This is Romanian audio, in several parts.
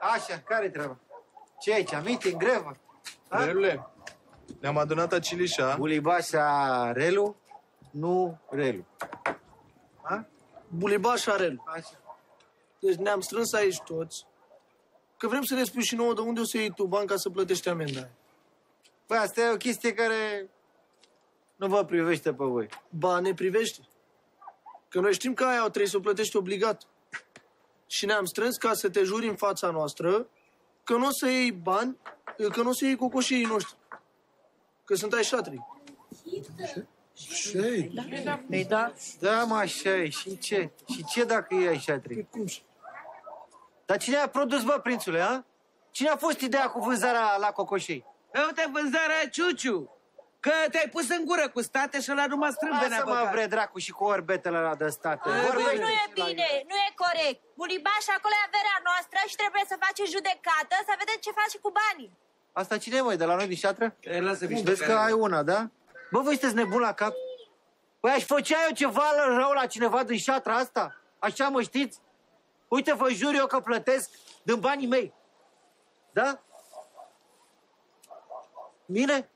Așa, care treaba? Ce aici? Meeting, grevă? Ha? Relule, ne-am adunat acilișa. Bulibașa Relu, nu Relu. Ha? Bulibaș Arel. Așa. Deci ne-am strâns aici toți, că vrem să ne spui și nouă de unde o să iei tu bani ca să plătești amenda aia. Păi asta e o chestie care nu vă privește pe voi. Ba, ne privește. Că noi știm că aia o trebuie să o plătești obligat. Și ne-am strâns ca să te juri în fața noastră că nu o să iei bani, că nu o să iei cocoșii noștri. Că sunt ai șatri. Ce? Păi da. Da, mă, așa e. Și ce? Și ce dacă e așa trei? Cum și? Dar cine a produs, bă, prințule, a? Cine a fost ideea cu vânzarea la cocoșei? Uite vânzarea Ciuciu. Că te-ai pus în gură cu state și ăla nu mă strâmbe Lasă mă, bre, dracu, și cu orbetele la de state. Nu, Vorbește Nu e și la bine, nu e corect. Bulibaș, acolo e averea noastră și trebuie să faceți judecată, să vedeți ce face cu banii. Asta cine e, măi, de la noi din șatră? E, lasă Nu, vezi că ai una, da? Bă, voi sunteți nebun la cap? Păi aș făcea eu ceva rău la cineva din șatra asta? Așa mă știți? Uite, vă jur eu că plătesc din banii mei. Da? Bine?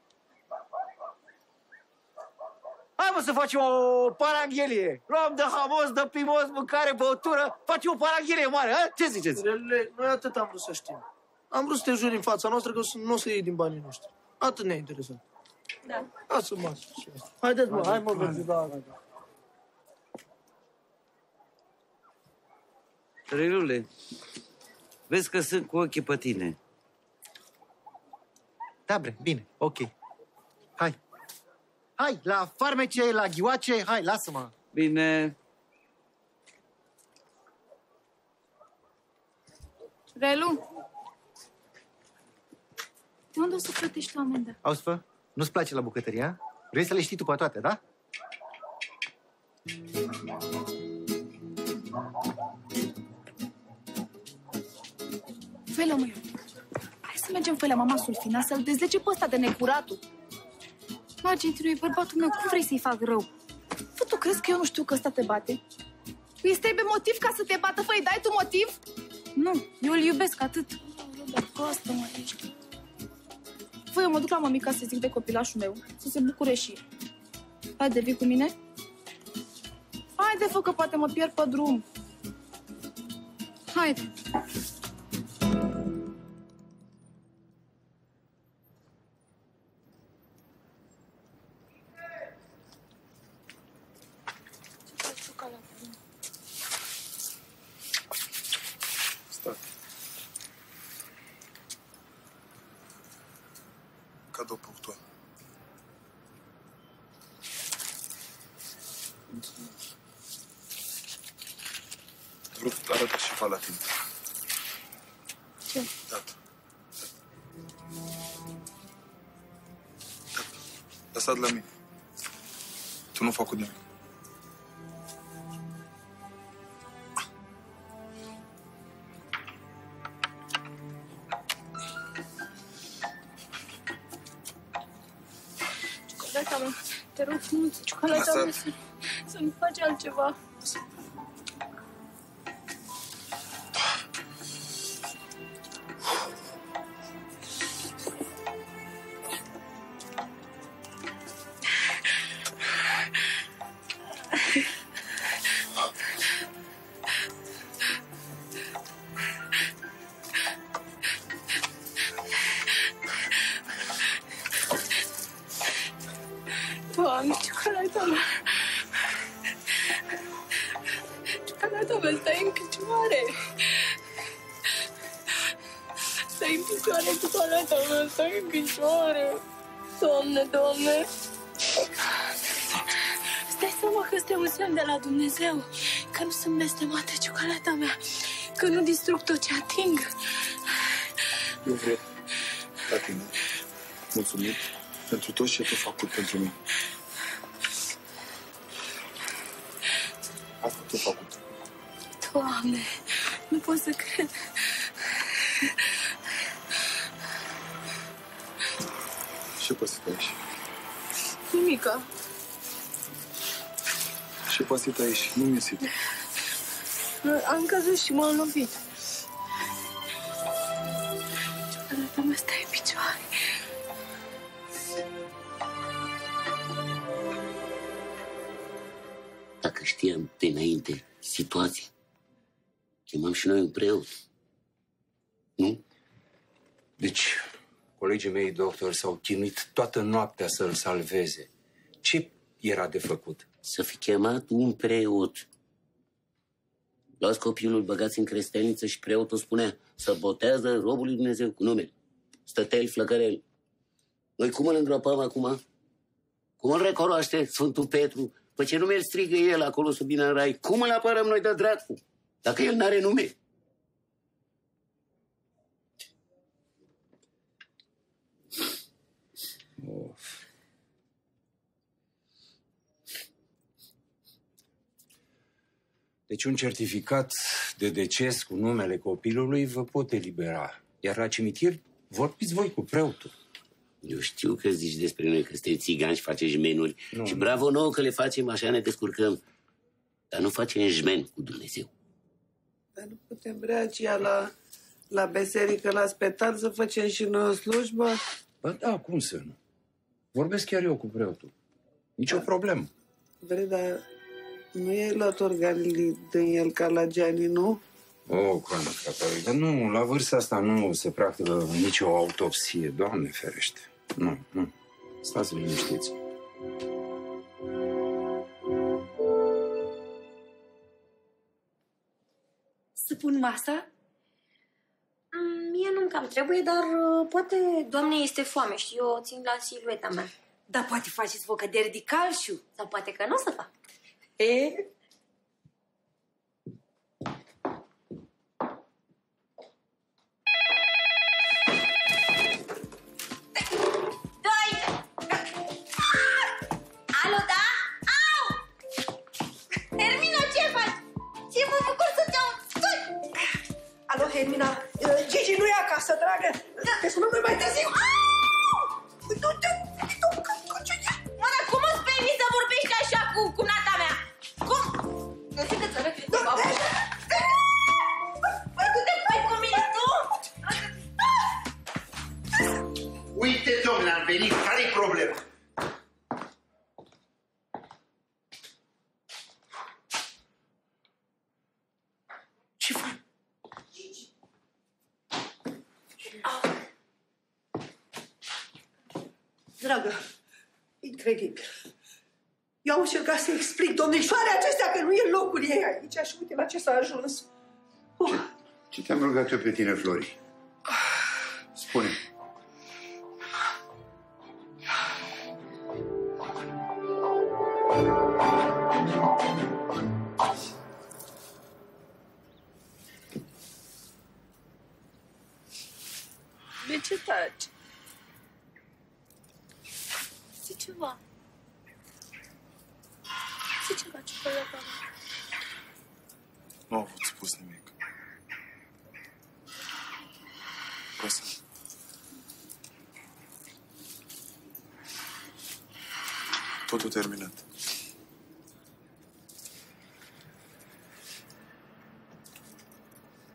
Hai mă să facem o paranghelie. Luăm de hamos, de pimos, mâncare, băutură. Facem o paranghelie mare, ha? Ce ziceți? Relele, noi atât am vrut să știm. Am vrut să te juri în fața noastră că nu o să iei din banii noștri. Atât ne-a interesat. Da. Lasă-mă asta. Haideți, mă, hai mă, Berzi, da, da, da. Relule, vezi că sunt cu ochii pe tine. Da, bre, bine, ok. Hai. Hai, la farmece, la ghioace, hai, lasă-mă. Bine, Relu? De unde o să plătești la amendă? Auzi, fă? Nu-ți place la bucătăria? Vrei să le știi tu pe toate, da? Fă la măi. Hai să mergem fă la mama Sulfina să-l dezlege pe ăsta de necuratul. Argentinu e bărbatul meu, cum vrei să-i fac rău? Fă, tu crezi că eu nu știu că ăsta te bate? Îi trebuie motiv ca să te bată, fă, dai tu motiv? Nu, eu îl iubesc atât. Dar asta mă ești. Fă, eu mă duc la mămica să zic de copilașul meu, să se bucure și el. Haide, vii cu mine? Haide, fă, că poate mă pierd pe drum. Haide. Cadou pour toi. Vreau să arăt și Valatin. Ce? Dat. Dat. Lăsat la mine. Tu nu fac cu nimic. Ciocolata mea, Lăsat. să, să nu faci altceva. Picioare. Doamne, Doamne. Îți dai seama că este un semn de la Dumnezeu, că nu sunt blestemată ciocolata mea, că nu distrug tot ce ating. Eu vreau, la tine, mulțumit pentru tot ce tu făcut pentru mine. Asta tu făcut. Doamne, nu pot să cred. Și păsit aici. Nimica. Și păsit aici. Nu mi-e sit. Am căzut și m-am lovit. Fata mea stă în picioare. Dacă știam de înainte situația, chemam și noi un preot. Nu? Deci, colegii mei doctori s-au chinuit toată noaptea să-l salveze. Ce era de făcut? Să fi chemat un preot. Luați copilul, băgați în crestelniță și preotul spunea să botează robul lui Dumnezeu cu numele. Stătel flăcărel. Noi cum îl îngropăm acum? Cum îl recunoaște Sfântul Petru? Pe ce nume îl strigă el acolo sub bine în rai? Cum îl apărăm noi de dracu? Dacă el n-are nume. Deci un certificat de deces cu numele copilului vă pot elibera. Iar la cimitir vorbiți voi cu preotul. Eu știu că zici despre noi că suntem țigani și facem jmenuri. Nu, și nu. bravo nouă că le facem așa, ne descurcăm. Dar nu facem jmen cu Dumnezeu. Dar nu putem reagia la, la biserică, la spital, să facem și noi o slujbă? Bă, da, cum să nu? Vorbesc chiar eu cu preotul. Nicio problemă. Vrei, dar nu e luat organele din el ca la Gianni, nu? O, oh, Coana Catarina, dar nu, la vârsta asta nu se practică nicio autopsie, Doamne ferește. Nu, nu. Stați liniștiți. Să pun masa? Mm, Mie nu-mi cam trebuie, dar uh, poate doamne este foame și eu o țin la silueta mea. Da, poate faceți focă de ridicalșu. Sau poate că nu o să fac. E? Domnișoare acestea că nu e locul ei aici și uite la ce s-a ajuns. Oh, Ce te-am rugat eu pe tine, Flori? Spune. De ce taci? Zi ceva. Zi ceva, ciocolata mea. Nu au avut spus nimic. Lasă. Totul terminat.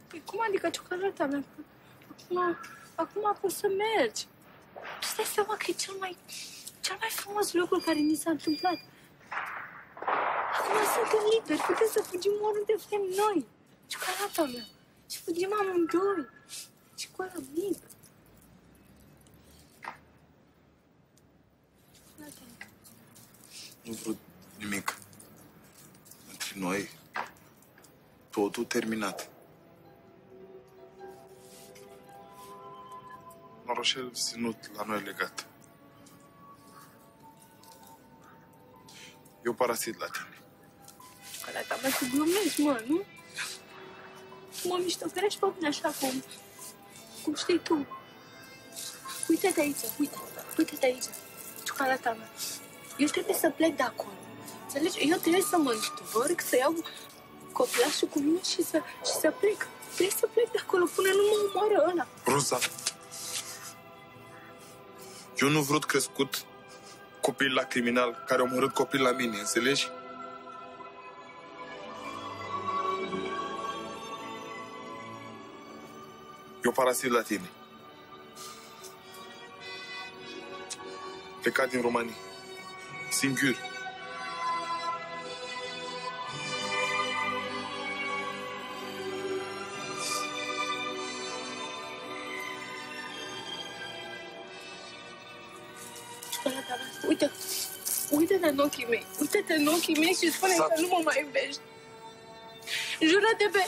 Păi cum adică ciocolata mea? Acum, acum poți să mergi. Tu stai seama că e cel mai, cel mai frumos lucru care mi s-a întâmplat. Acum suntem liberi, putem să fugim oriunde vrem noi. Ciocolata mea. Și fugim amândoi. Și cu ăla mic. Ciocolata mea. Nu vrut nimic. Între noi, totul terminat. Noroșel ținut la noi legat. Eu parasit la tine. Ciocolata mea, tu glumești, mă, nu? Mă miștoferești pe mine așa cum, cum știi tu. Uite-te aici, uite, uite-te aici. Ciocolata mea. Eu trebuie să plec de acolo. Înțelegi? Eu trebuie să mă întorc, să iau copilașul cu mine și să, și să plec. Trebuie să plec de acolo până nu mă omoară ăla. Rosa, eu nu vrut crescut copil la criminal care a omorât copil la mine, înțelegi? farasi latini plecat din România, singur. Uite, uite-te în ochii mei, uite-te în ochii mei și spune că nu mă mai iubești. Jură-te pe...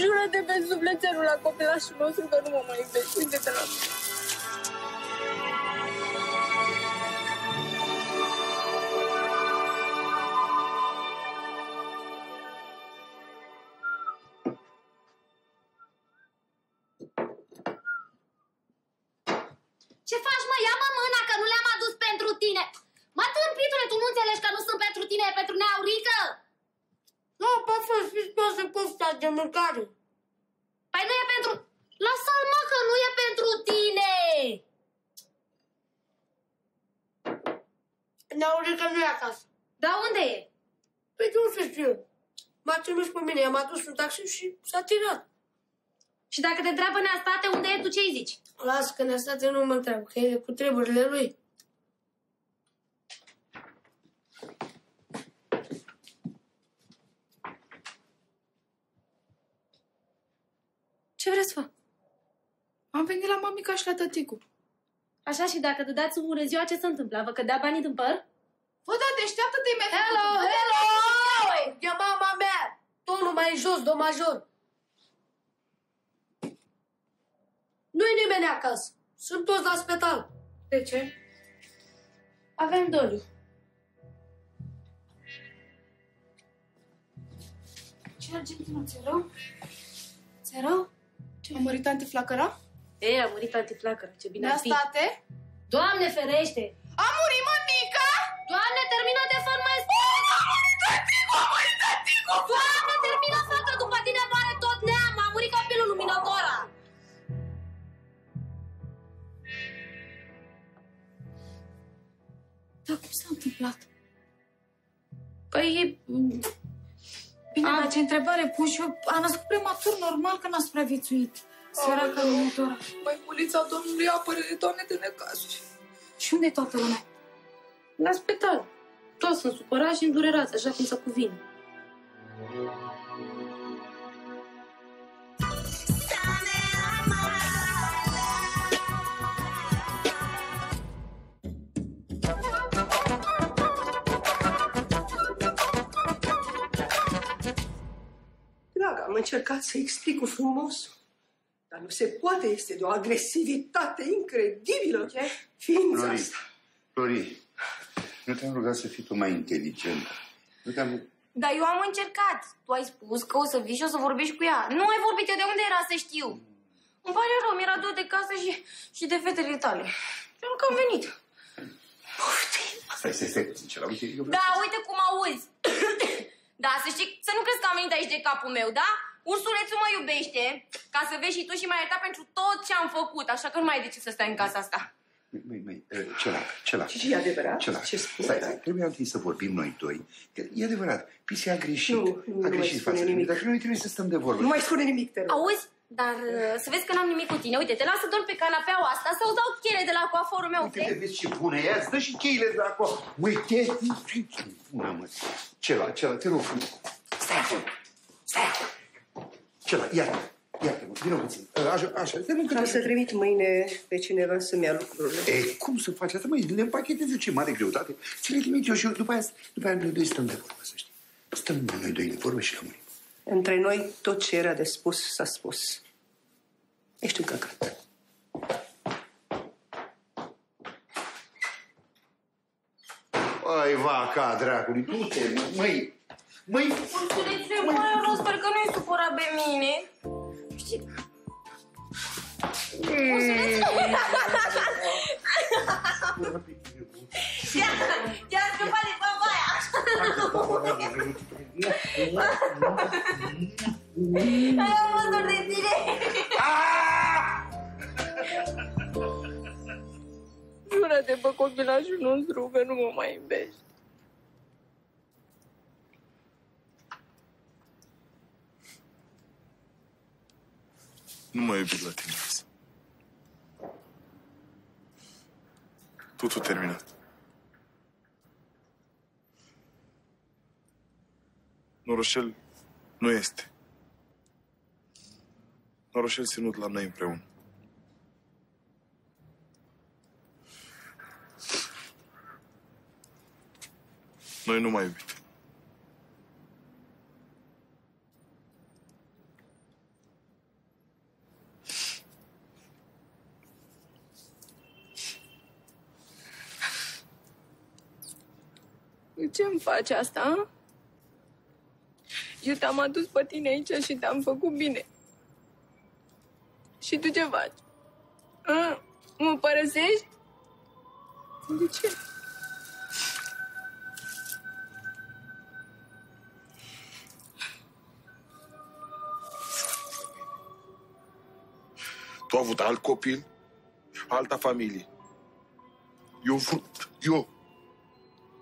jură-te pe sufletelul la copilașul nostru că nu mă mai iubești. Uite-te la mine. Mâncare. Păi nu e pentru... Lasă-l, mă, că nu e pentru tine! Neaurică nu e acasă. Da, unde e? Păi de unde știu eu? M-a trimis pe mine, i-am adus un taxi și s-a tirat. Și dacă te întreabă neastate unde e, tu ce-i zici? Las că neastate nu mă întreabă, că e cu treburile lui. Ce vreți să fac? Am venit la mamica și la tăticu. Așa și dacă dădeați un bună ziua, ce se întâmplă? Vă cădea banii din păr? Bă, da, deșteaptă-te, mi Hello, hello! E mama mea! Tonul mai jos, do major. Nu-i nimeni acasă. Sunt toți la spital. De ce? Avem doliu. Ce Argentina, ți-e rău? Ți-e rău? A murit tanti flacăra? E, a murit tati flacără, ce bine ar fi. Neastate? Doamne ferește! A murit mămica? Doamne, termină de fără mai A murit tăticu, a murit tăticu! Doamne, termină fă că după tine moare tot neam. A murit copilul lui Minotora. Dar cum s-a întâmplat? Păi, Bine, dar ce întrebare pun și eu? A născut prematur, normal că n-a supraviețuit. Săraca oh, Minotora. Măiculița domnului apără de toane de necazuri. Și unde e toată lumea? la spital. Toți sunt supărați și îndurerați, așa cum se cuvine. Am încercat să explic frumos. Dar nu se poate, este de o agresivitate incredibilă. Ce? Ființa Flori, asta. Flori, nu te-am rugat să fii tu mai inteligentă. Nu te-am... Dar eu am încercat. Tu ai spus că o să vii și o să vorbești cu ea. Nu ai vorbit eu de unde era să știu. Îmi pare rău, mi-era dor de casă și, și de fetele tale. Pentru că am venit. Stai, stai, stai puțin, ce la uite, eu vreau Da, să- uite cum auzi. Da, să știi, să nu crezi că am venit aici de capul meu, da? Ursulețul mă iubește, ca să vezi și tu și m-ai iertat pentru tot ce am făcut, așa că nu mai ai de ce să stai în casa asta. Măi, măi, eh, celac, celac. Ce e adevărat? Celac. Ce spui? Stai, stai, trebuie întâi să vorbim noi doi. Că e adevărat, Pisi a greșit. Nu, nu, a nu mai greșit spune față de mine, nimic. Dacă noi trebuie să stăm de vorbă. Nu mai spune nimic, te rog. Auzi? Dar uh, să vezi că n-am nimic cu tine. Uite, te las să dormi pe canapeaua asta să-ți dau cheile de la coaforul meu, Uite, vrei? vezi ce bună e, îți dă și cheile de acolo. Măi, te... Bună, mă. Cela, cela, te rog frumos. Stai acolo. Stai acolo. Cela, iată. Iată, mă, vină puțin. Așa, așa, te nu Am să trimit mâine pe cineva să-mi ia lucrurile. E, cum să faci asta? Măi, le împachetezi ce mare greutate. Ți le trimit eu și eu, după aia, după aia noi doi stăm de vorbă, să știi. Stăm noi doi de vorbă și lămurim. Între noi, tot ce era de spus s-a spus. Ești un căcat. Măi, vaca, dracului, du-te, măi, măi, Ursulețule, mă rog, sper că nu-i supărat pe mine. Știi... Ursulețule! Ia, ia scăpa de babaia! Am văzut de tine! Jură-te pe copilașul nostru că nu mă mai iubești. Nu mă iubi la tine. Totul terminat. Noroșel nu este. Noroșel ținut la noi împreună. Noi nu mai iubit. De ce îmi faci asta, a? Eu te-am adus pe tine aici și te-am făcut bine. Și tu ce faci? A? Mă părăsești? De ce? Tu ai avut alt copil, alta familie. Eu vrut, eu,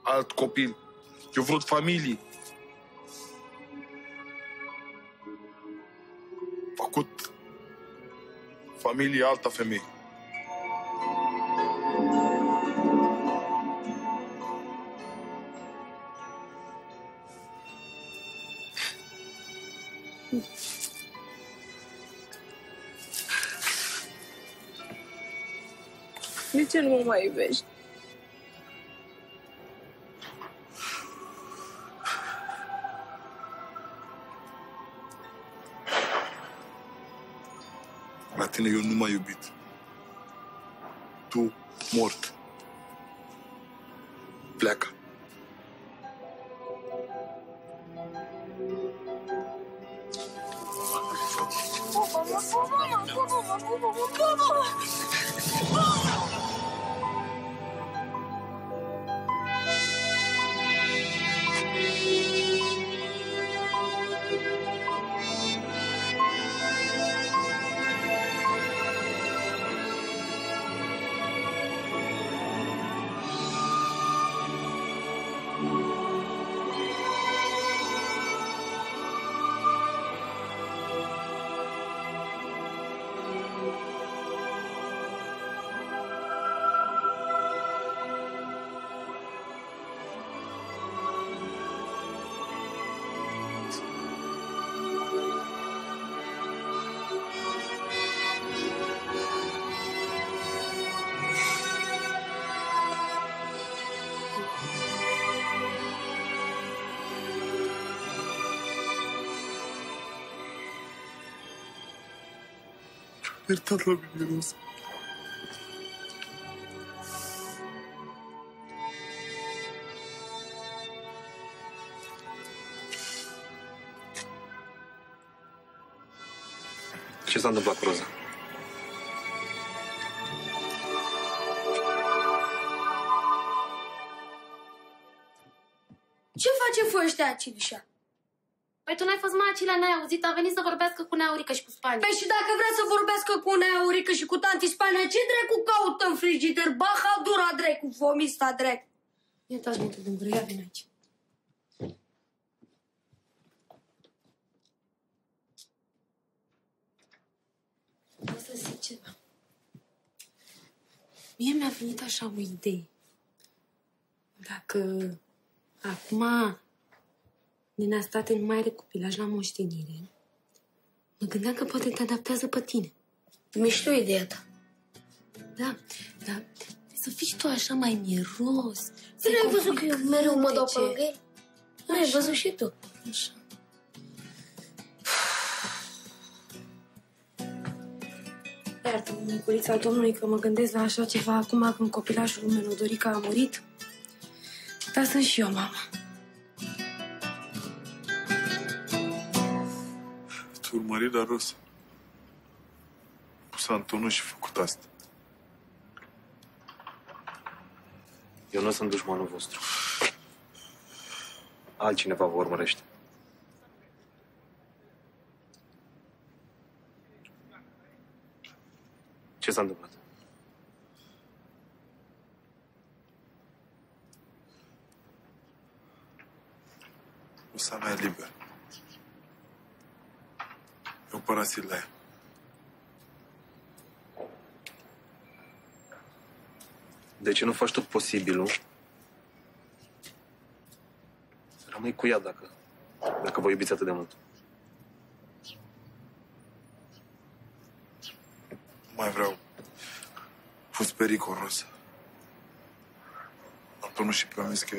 alt copil. Eu vrut familie. Făcut familie alta femeie. De ce nu mă mai iubești? La tine eu nu m-am iubit. Tu, mort. Iertat la mine, Rosa. Ce s-a întâmplat cu Roza? Ce face fă ăștia Civișa? Păi tu n-ai fost macile, n-ai auzit, a venit să vorbească cu Neaurică și cu Spania. Păi și dacă vrea să vorbească cu Neaurică și cu tanti Spania, ce dracu caută în frigider? Baha dura dracu, fomista dracu. Ia taci minte din gură, ia vin aici. Vreau să zic ceva. Mie mi-a venit așa o idee. Dacă acum Nena state nu mai are copilaj la moștenire, mă gândeam că poate te adaptează pe tine. Mișto ideea ta. Da, da. Să fii tu așa mai miros. Tu n-ai văzut că eu mereu mă dau pe ce? lângă el? Nu ai văzut și tu. Așa. Iartă-mă, Niculița Domnului, că mă gândesc la așa ceva acum când copilașul meu, Dorica, a murit. Dar sunt și eu, mama. Urmări la Rosa. Pus Antonul și făcut asta. Eu nu sunt dușmanul vostru. Altcineva vă urmărește. Ce s-a întâmplat? Rosa mea e liberă. Eu părăsit la ea. De ce nu faci tot posibilul? Să rămâi cu ea dacă Dacă vă iubiți atât de mult. Nu mai vreau. A fost periculos. Antonul și promis că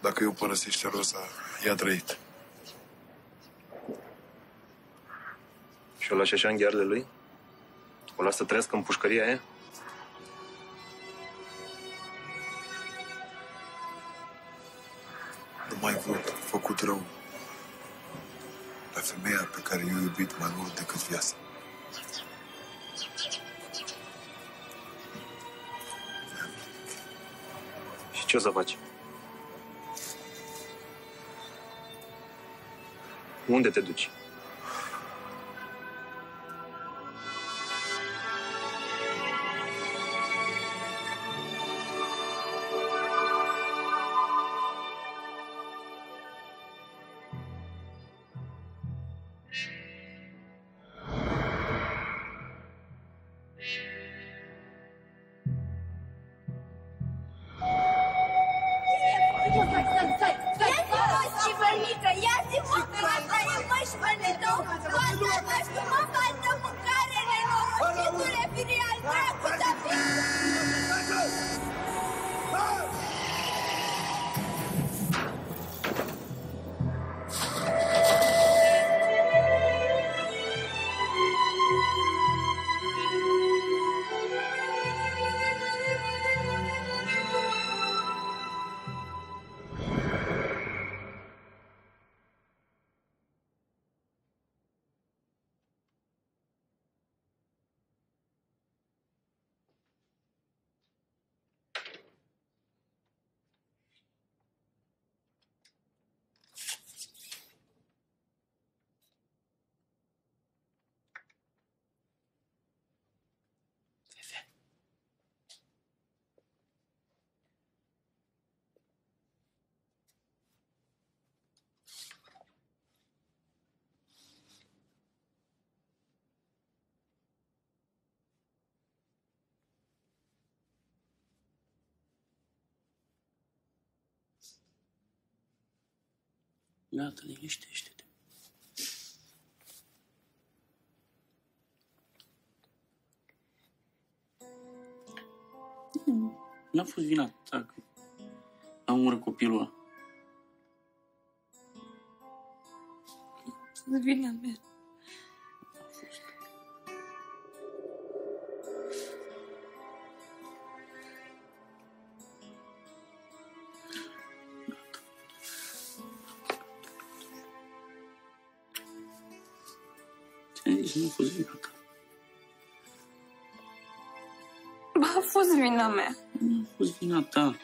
dacă eu părăsește Rosa, i-a trăit. Și o lași așa în ghearele lui? O lasă să trăiască în pușcăria aia? Nu mai vrut, a făcut rău. La femeia pe care i-a iubit mai mult decât viața. Și ce o să faci? Unde te duci? Gata, liniștește-te. Nu, N-a fost vina ta că am omorât copilul ăla. Sunt vina mea. Ți-am zis, nu a fost vina ta. Ba, a fost vina mea. Nu a fost vina ta.